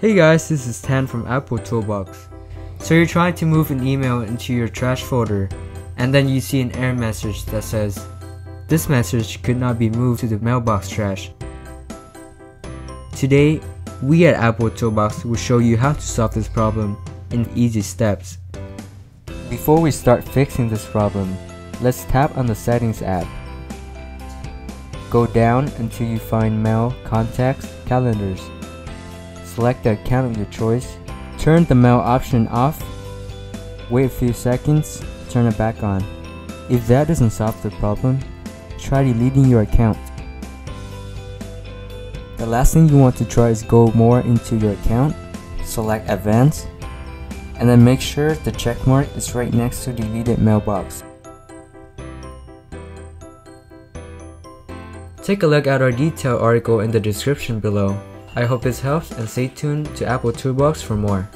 Hey guys, this is Tan from Apple Toolbox. So you're trying to move an email into your trash folder, and then you see an error message that says, This message could not be moved to the mailbox trash. Today, we at Apple Toolbox will show you how to solve this problem in easy steps. Before we start fixing this problem, let's tap on the Settings app. Go down until you find Mail, Contacts, Calendars. Select the account of your choice. Turn the mail option off. Wait a few seconds, turn it back on. If that doesn't solve the problem, try deleting your account. The last thing you want to try is go more into your account, select advanced, and then make sure the check mark is right next to deleted mailbox. Take a look at our detailed article in the description below. I hope this helps and stay tuned to Apple Toolbox for more.